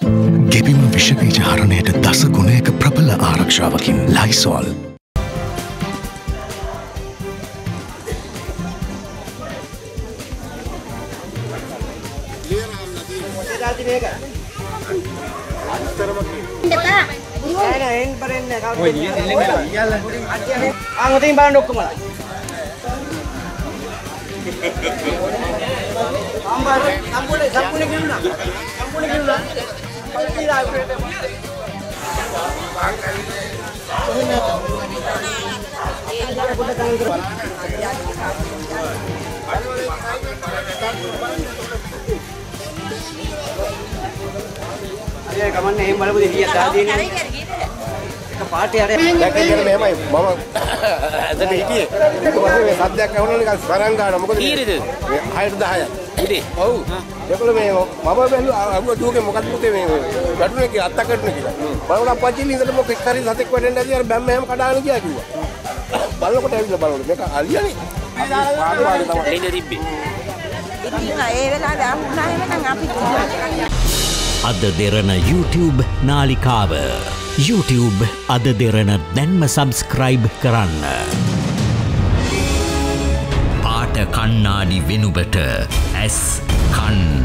ගෙබිම විෂබීජ හරණයට දස ගුණයක ප්‍රබල ආරක්ෂාවකින් ලයිසෝල්. අංගතින් බලන්න ඔක්කොමලා. අම්බාර සම්පූර්ණ සම්පූර්ණ කිනුනා. සම්පූර්ණ කිනුනා. අය කමන්නේ එහෙම බලපු දෙවිය දාදීනේ. එක පාටේ අර දැන් කියන මෙහෙමයි මම ඇදට හිටියේ ඊට පස්සේ මේ සද්දයක් ඇහුණා නිකන් ස්මරන් ගන්නවා මොකද කීයද? මේ 6ට 10ක් ඉතින් ඔව්. ඒකල මේ මම බැලුවා අරුව දුවගේ මොකද පුතේ මේ වැටුනේ කියලා. අත්තකටුනේ කියලා බලන්න අපච්චි ඉඳලා මොකෙක් හරි සතෙක් වැටෙන්න ඇති අර බැම්ම හැම කඩාගෙන ගියා කිව්වා. බලනකොට ඇවිල්ලා බලනකොට මේක අලියනේ. පාඩු පාඩු තමයි දෙන්න තිබ්බේ. ඉතින් ඒ වෙලාවේ අහුණා එහෙම නම් අපි අද දෙරන YouTube නාලිකාව. YouTube අද දෙරන දැන්ම සබස්ක්‍රයිබ් කරන්න. පාට කන්නාඩි වෙනුබට ඇස් කන්නාඩී.